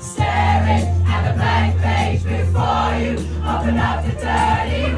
Staring at the blank page before you. Open up the dirty.